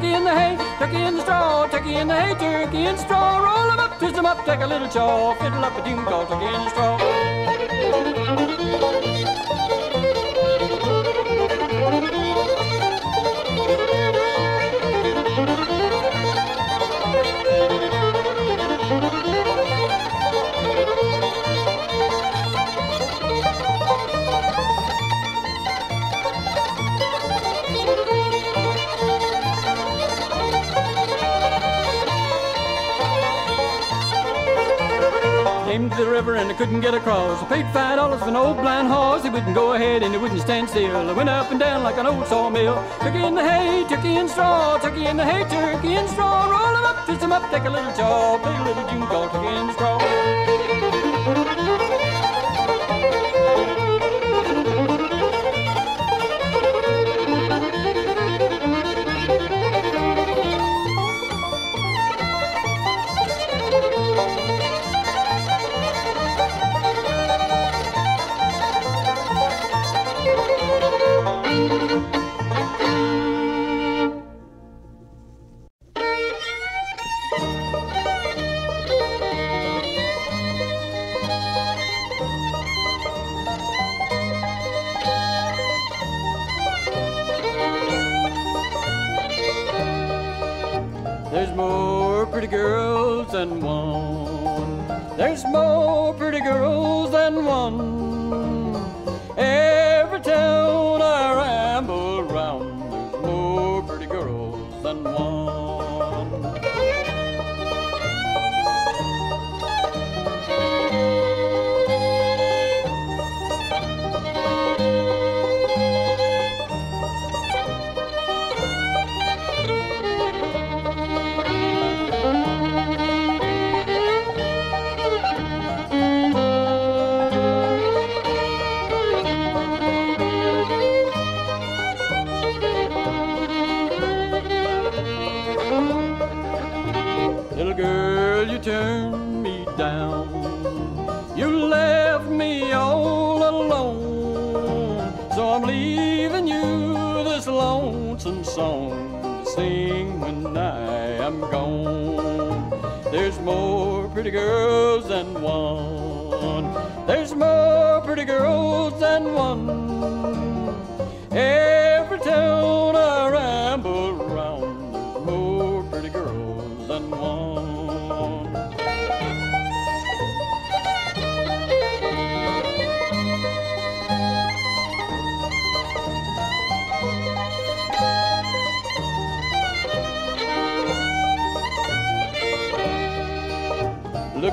Turkey in the hay, turkey in the straw, turkey in the hay, turkey in the straw. Roll 'em up, twist 'em up, take a little chaw. Fiddle up a called turkey in the straw. River and I couldn't get across. I paid five dollars for an old blind horse. He wouldn't go ahead and he wouldn't stand still. I went up and down like an old sawmill. Turkey in the hay, turkey in straw, turkey in the hay, turkey in straw. Roll 'em up, twist 'em up, take a little jaw, play a little tune called turkey in straw.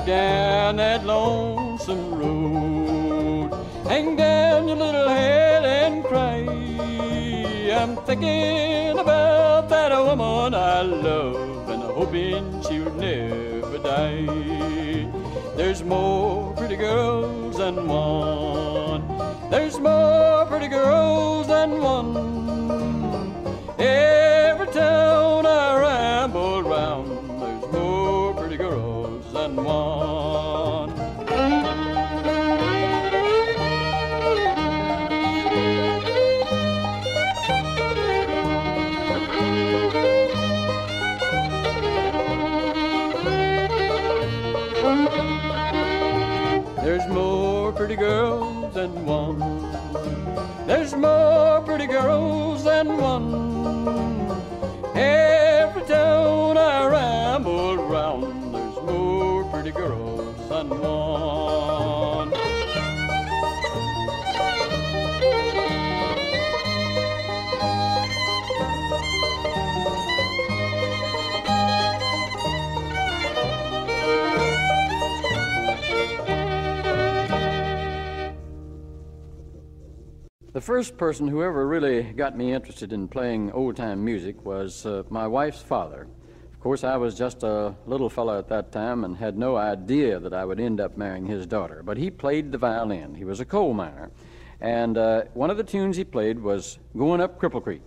Down that lonesome road. Hang down your little head and cry. I'm thinking about that woman I love and hoping she'll never die. There's more pretty girls than one. There's more pretty girls than one. First person who ever really got me interested in playing old time music was uh, my wife's father. Of course, I was just a little fellow at that time and had no idea that I would end up marrying his daughter. But he played the violin. He was a coal miner. And uh, one of the tunes he played was Going Up Cripple Creek.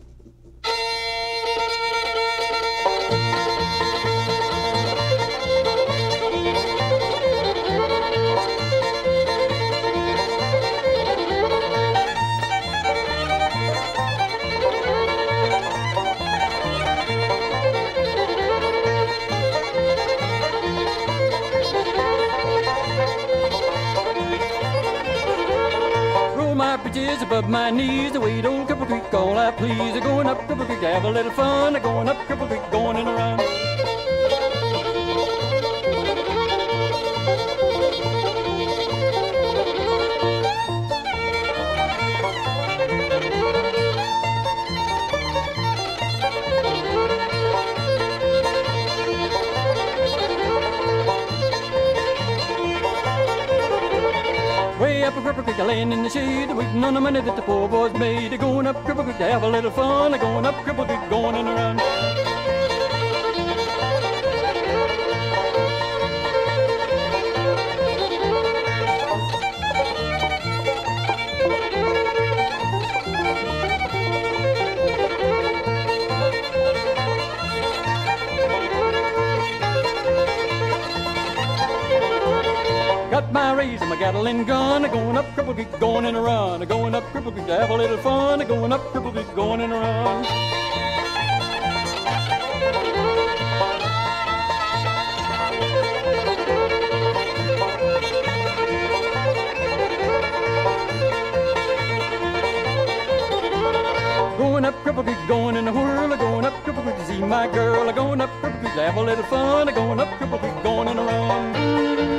My knees. The way old Cripple Creek, all I please. Going up Cripple Creek, have a little fun. Laying in the shade, waiting on the money that the poor boys made. They're Going up Cripple Creek to have a little fun. They're Going up Cripple Creek, going in around. My razor, my Gatling gun, going up Cripple Creek, going in a run, going up Cripple Creek to have a little fun, going up Cripple Creek, going in a run. Going up Cripple Creek, going in a whirl, going up Cripple Creek to see my girl, going up Cripple Creek to have a little fun, going up Cripple Creek, going in a run.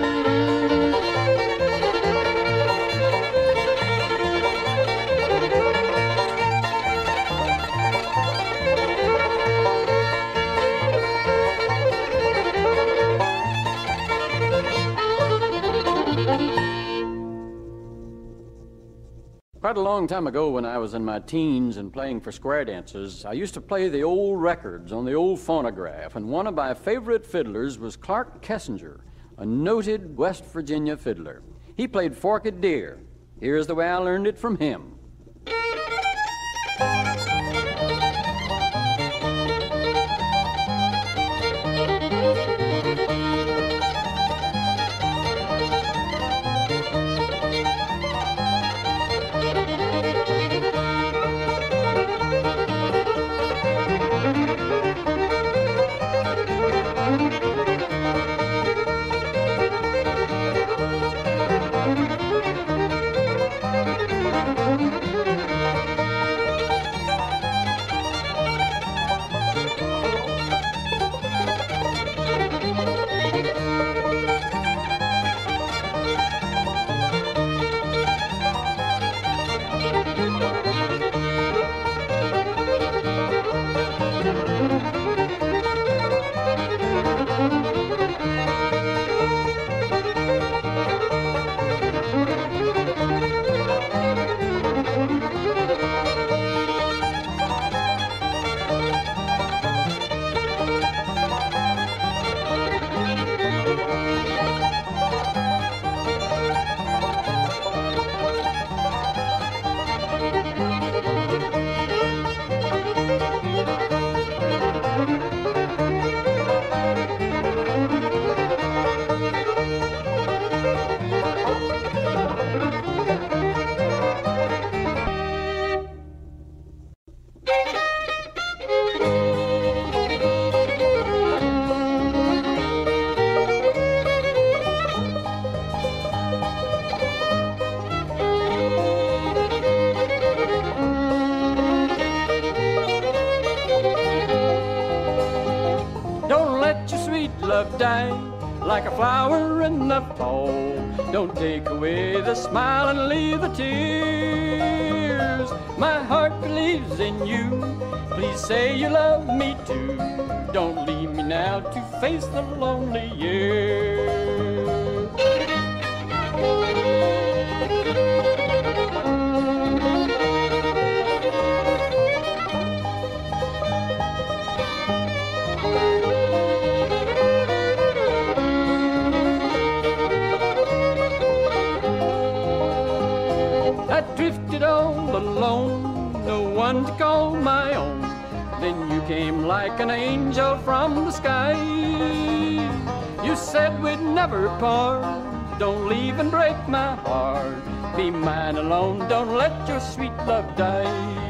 Quite a long time ago, when I was in my teens and playing for square dances, I used to play the old records on the old phonograph, and one of my favorite fiddlers was Clark Kessinger, a noted West Virginia fiddler. He played Forked Deer. Here's the way I learned it from him. Like a flower in the fall. Don't take away the smile and leave the tears. My heart believes in you. Please say you love me too. Don't leave me now to face the lonely years. Alone, no one to call my own. Then you came like an angel from the sky. You said we'd never part. Don't leave and break my heart. Be mine alone, don't let your sweet love die.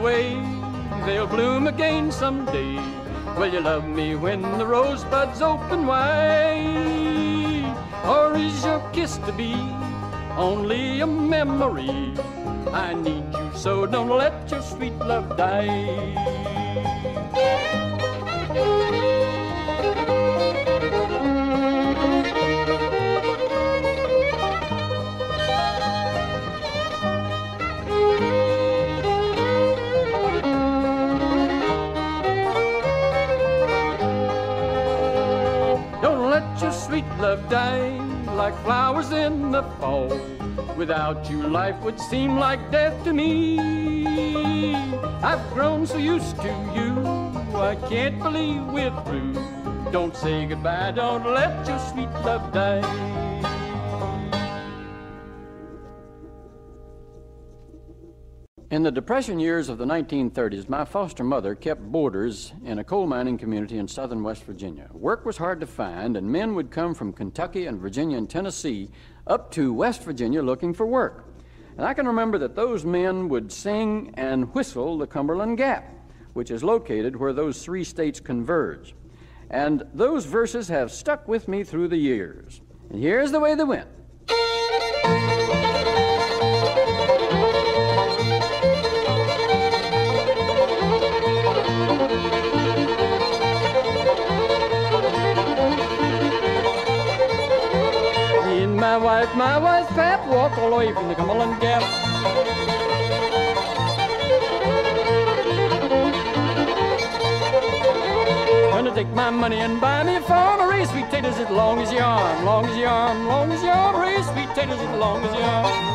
Away, they'll bloom again someday. Will you love me when the rosebuds open wide? Or is your kiss to be only a memory? I need you so don't let your sweet love die. Die like flowers in the fall. Without you, life would seem like death to me. I've grown so used to you, I can't believe we're through. Don't say goodbye, don't let your sweet love die. In the Depression years of the 1930s, my foster mother kept boarders in a coal mining community in southern West Virginia. Work was hard to find, and men would come from Kentucky and Virginia and Tennessee up to West Virginia looking for work. And I can remember that those men would sing and whistle the Cumberland Gap, which is located where those three states converge. And those verses have stuck with me through the years. And here's the way they went. My wife, my wife Pat, walk all the way from the Cumberland Gap. Gonna take my money and buy me a farm, raise sweet potatoes as long as your arm, long as your arm, long as your arm, raise sweet potatoes as long as your arm.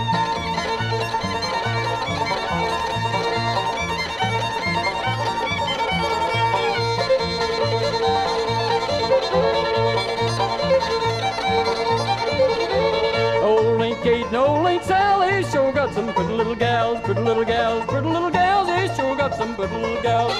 Ain't and old Ain't Sally sure got some pretty little gals, pretty little gals, pretty little gals. They sure got some pretty little gals.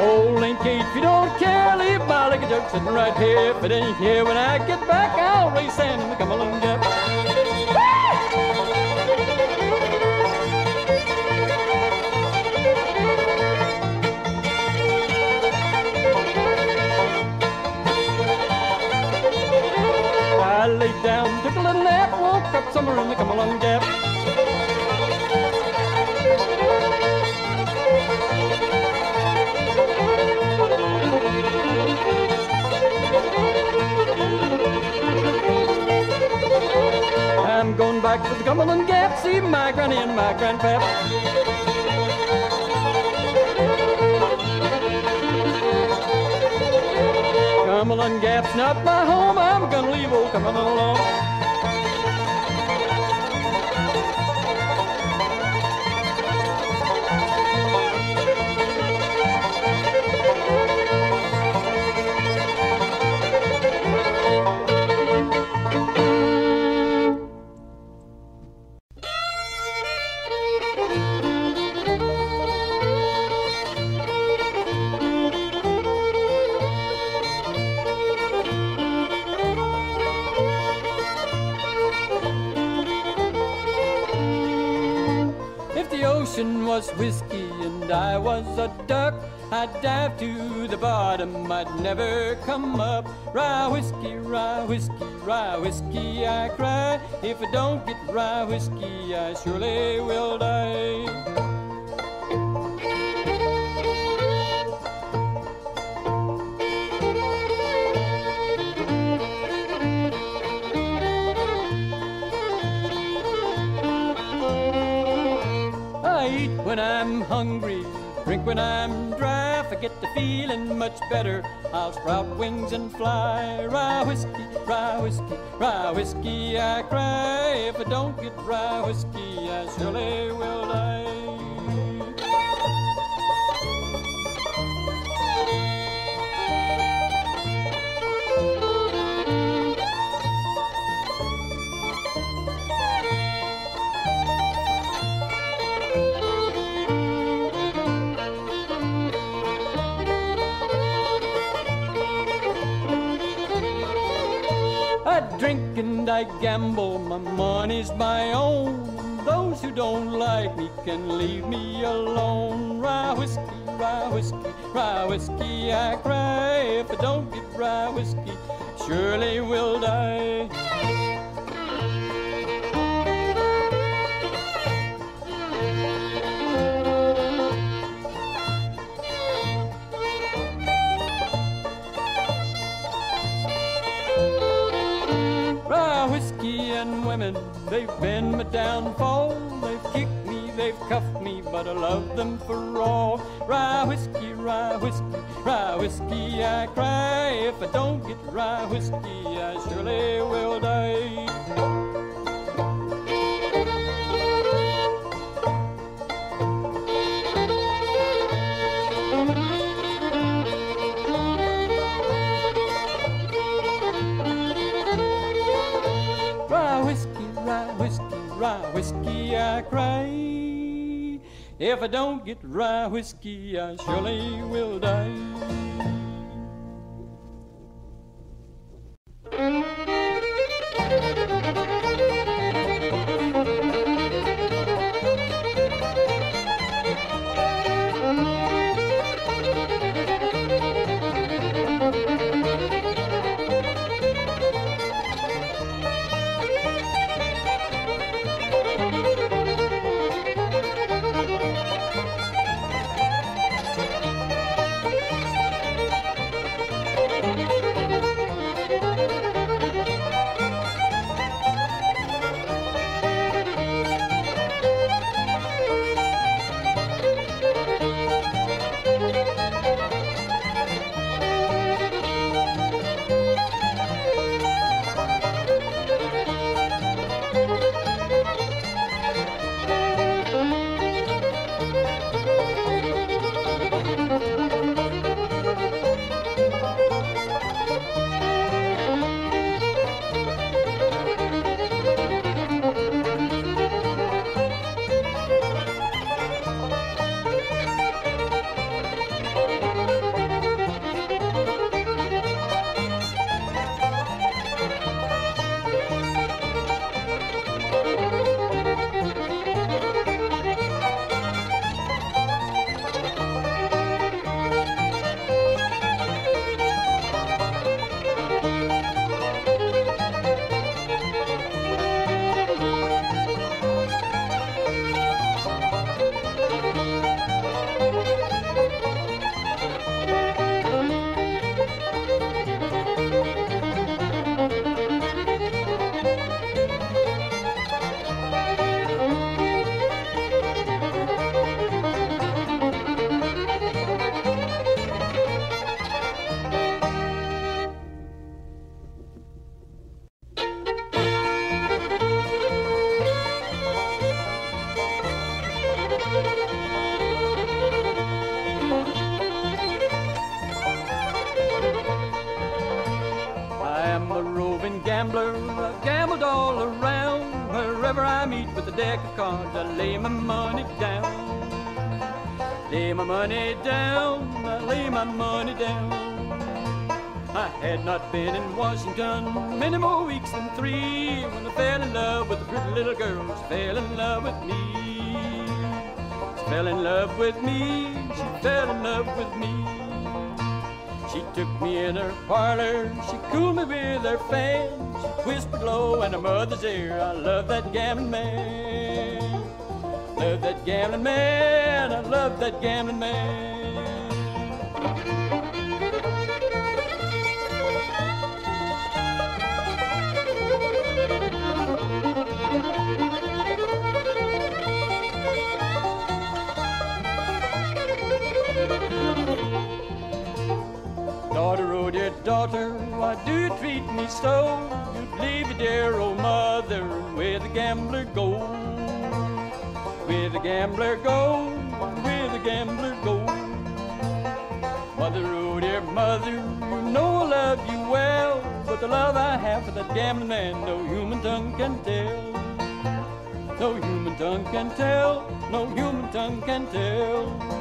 Old Kate, if you don't care, leave my like jug sitting right here. If it ain't here when I get back, I'll race sand in the Cumberland back to the Cumberland Gap, see my granny and my grandpap. Cumberland Gap's not my home, I'm gonna leave old Cumberland alone. bottom I'd never come up. Rye whiskey, rye whiskey, rye whiskey, I cry. If I don't get rye whiskey, I surely will die. when I'm hungry, drink when I'm feeling much better, I'll sprout wings and fly. Rye whiskey, rye whiskey, rye whiskey, I cry. If I don't get rye whiskey, I surely will die. I gamble, my money's my own. Those who don't like me can leave me alone. Rye whiskey, rye whiskey, rye whiskey, I cry. If I don't get rye whiskey, surely will die. They've been my downfall. They've kicked me, they've cuffed me, but I love them for all. Rye whiskey, rye whiskey, rye whiskey, I cry. If I don't get rye whiskey, I surely will die. I cry. If I don't get rye whiskey, I surely will die. Washington many more weeks than three when I fell in love with a pretty little girl. She fell in love with me. She fell in love with me. She fell in love with me. She took me in her parlor. She cooled me with her fan. She whispered low in her mother's ear. I love that gambling man. Love that gambling man. I love that gambling man. Me so? You'd leave your dear old mother where the gambler go? Where the gambler go? Where the gambler go? Mother, oh dear mother, you know I love you well, but the love I have for that gambling man, no human tongue can tell. No human tongue can tell, no human tongue can tell.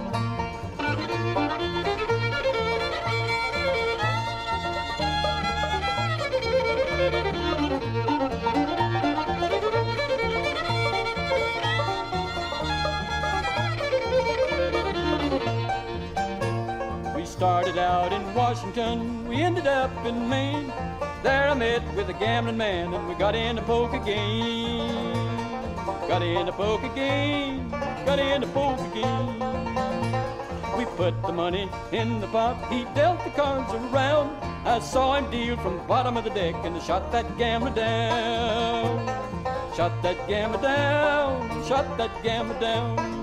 Started out in Washington, we ended up in Maine. There I met with a gambling man and we got in a poker game. Got in a poker game, got in a poker game. We put the money in the pot, he dealt the cards around. I saw him deal from the bottom of the deck and I shot that gambler down. Shot that gambler down, shot that gambler down.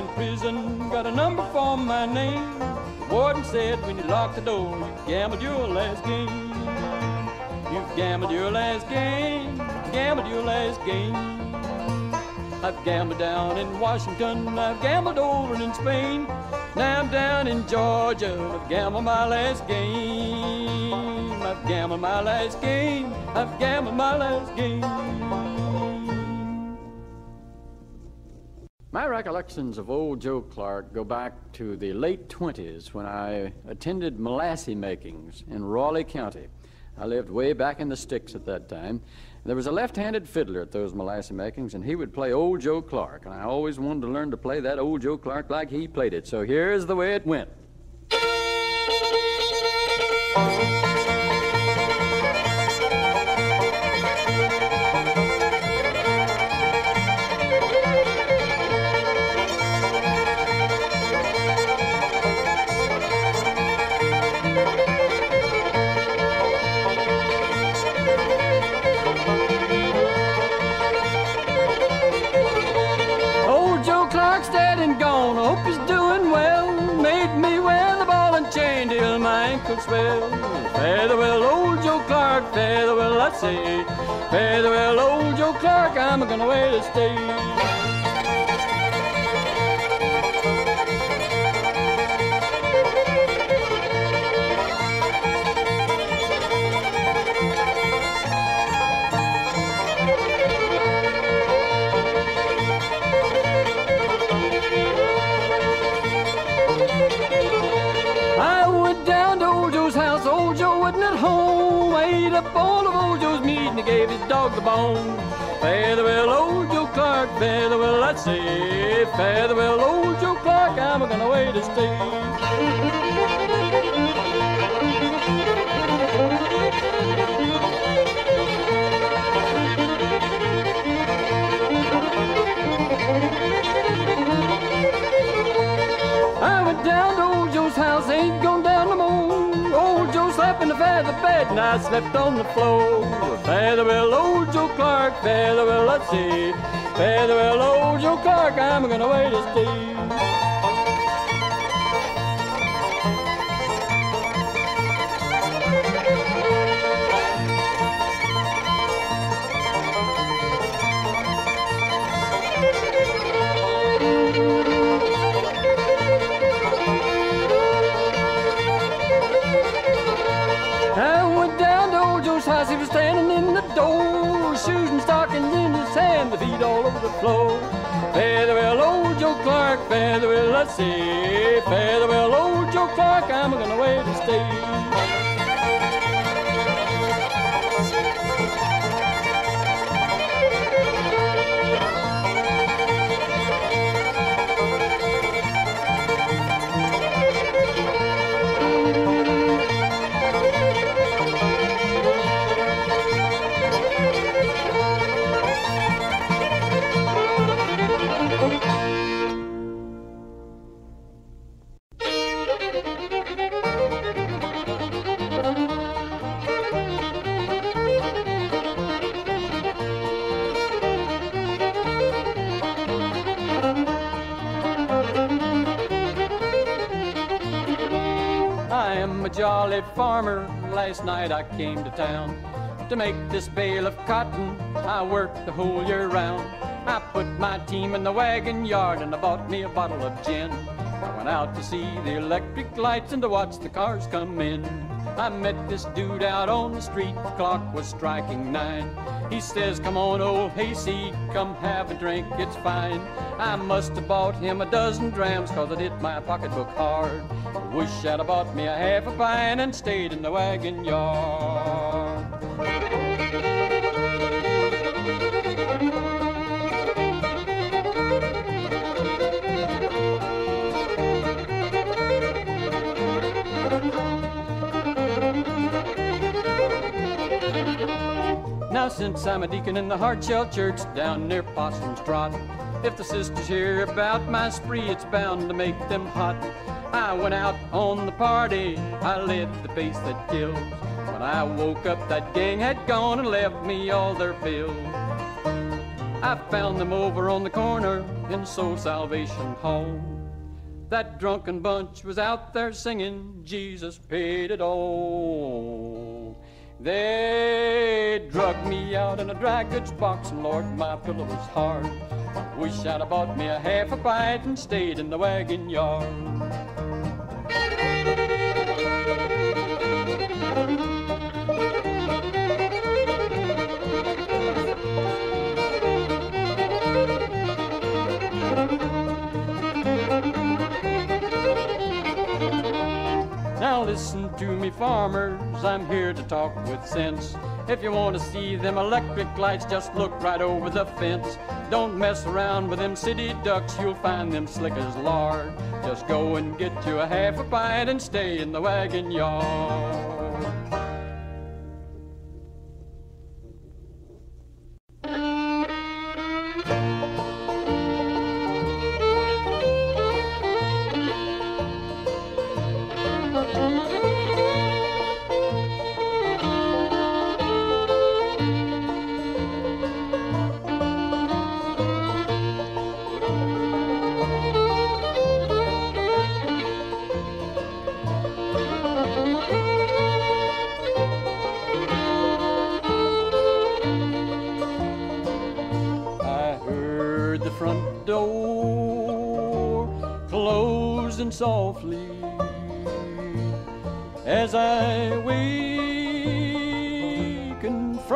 In prison, got a number for my name. The warden said when you locked the door, you gambled your last game. You've gambled your last game, gambled your last game. I've gambled down in Washington, I've gambled over in Spain. Now I'm down in Georgia, I've gambled my last game. I've gambled my last game, I've gambled my last game. My recollections of old Joe Clark go back to the late 20s when I attended molasses makings in Raleigh County. I lived way back in the sticks at that time. There was a left-handed fiddler at those molasses makings, and he would play old Joe Clark, and I always wanted to learn to play that old Joe Clark like he played it. So here's the way it went. Old Clark, I'm gonna wait to stay. Gave his dog the bone. Farewell, old Joe Clark, farewell, I say. Farewell, old Joe Clark, I'm gonna wait to stay. I went down to bed, and I slept on the floor. Farewell, old Joe Clark, farewell, let's see. Farewell, old Joe Clark, I'm gonna wait to see. Over the old Joe Clark, farewell, let's see. Farewell, old Joe Clark, I'm gonna wait to stay. Night I came to town to make this bale of cotton. I worked the whole year round. I put my team in the wagon yard and I bought me a bottle of gin. I went out to see the electric lights and to watch the cars come in. I met this dude out on the street, the clock was striking nine. He says, Come on, old hayseed, come have a drink, it's fine. I must have bought him a dozen drams, cause it hit my pocketbook hard. Wish I'd have bought me a half a pint and stayed in the wagon yard. Since I'm a deacon in the Hardshell Church down near Possum's Trot, if the sisters hear about my spree, it's bound to make them hot. I went out on the party, I led the pace that kills. When I woke up, that gang had gone and left me all their bills. I found them over on the corner in Soul Salvation Hall. That drunken bunch was out there singing, Jesus paid it all. They drugged me out in a dry goods box, and Lord, my pillow was hard. Wish I'd have bought me a half a pint and stayed in the wagon yard. Listen to me, farmers, I'm here to talk with sense. If you want to see them electric lights, just look right over the fence. Don't mess around with them city ducks, you'll find them slick as lard. Just go and get you a half a pint and stay in the wagon yard.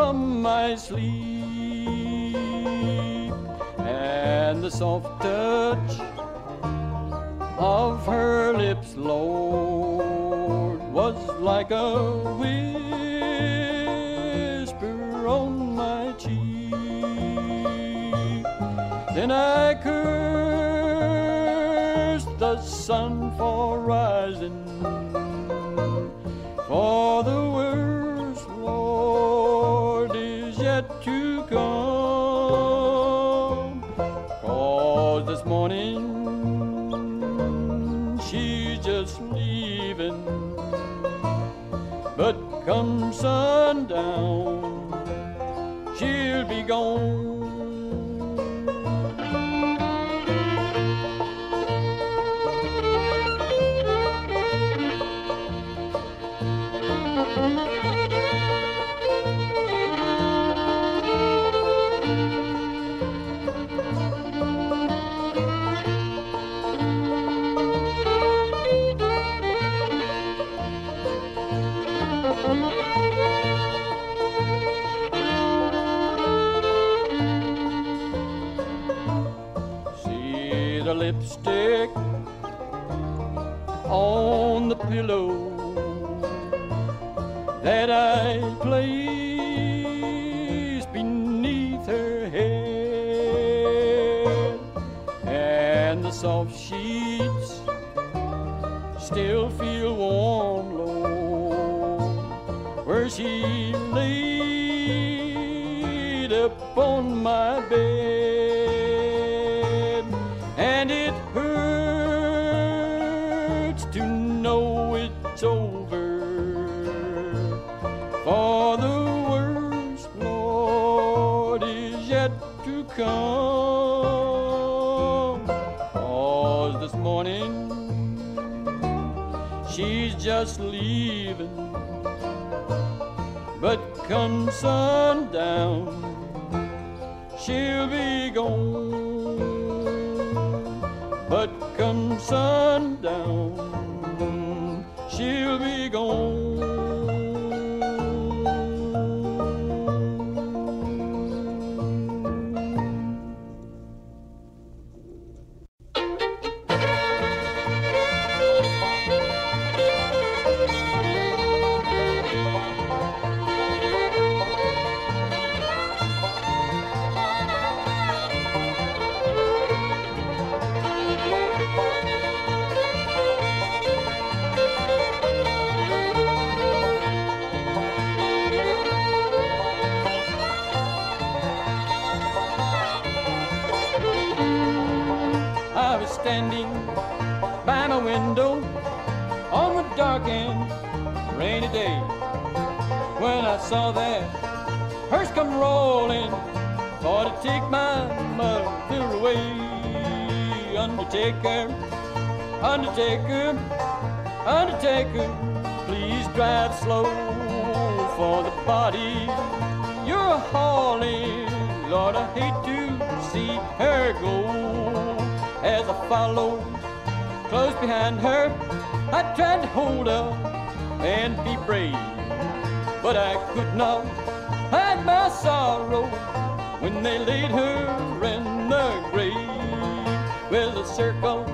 From my sleep, and the soft touch of her lips, Lord, was like a whisper on my cheek. Then I cursed the sun for rising, lipstick on the pillow that I placed beneath her head, and the soft sheets still feel warm, Lord, where she laid upon my bed, sundown, she'll be gone. But come sundown, she'll be gone. Saw that hearse come rolling for to take my mother away. Undertaker, Undertaker, Undertaker, please drive slow for the body you're hauling. Lord, I hate to see her go. As I follow close behind her, I tried to hold up and be brave, but I could not hide my sorrow when they laid her in the grave. Well, the circle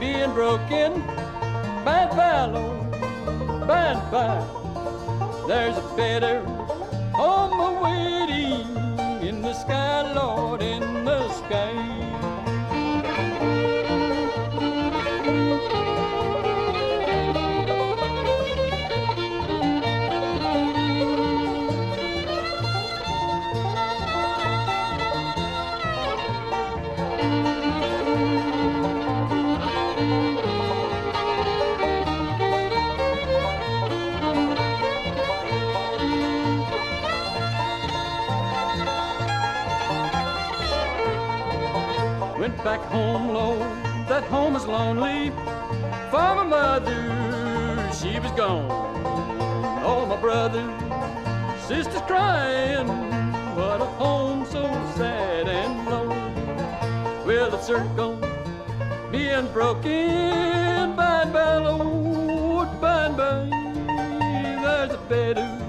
being broken by and by, Lord, by and there's a better home awaiting in the sky, Lord, in the sky. Back home, Lord, that home is lonely. For my mother, she was gone. All my brothers, sisters crying. What a home so sad and lone. Well, the circle being broken by and Lord, by and by. There's a better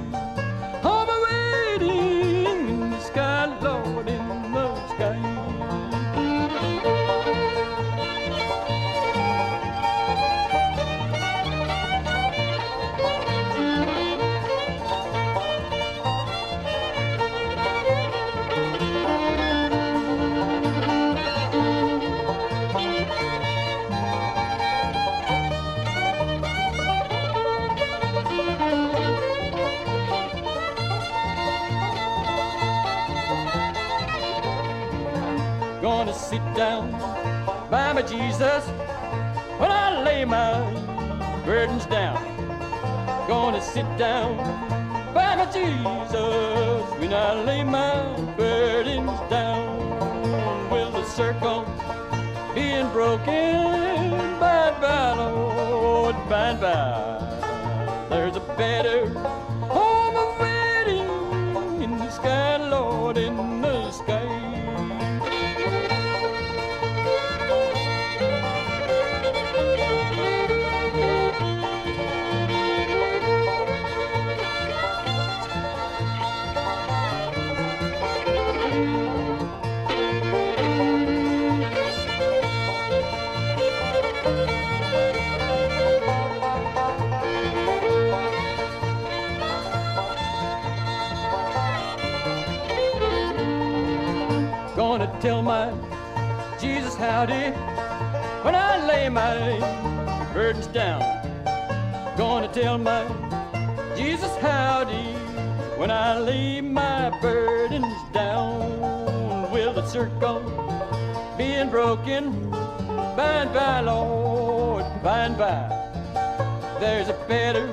Jesus when I lay my burdens down. Gonna sit down by my Jesus when I lay my burdens down. Will the circle being broken by and by, by and by. There's a better Howdy when I lay my burdens down. Gonna tell my Jesus howdy when I lay my burdens down. Will the circle being broken by and by, Lord, by and by? There's a better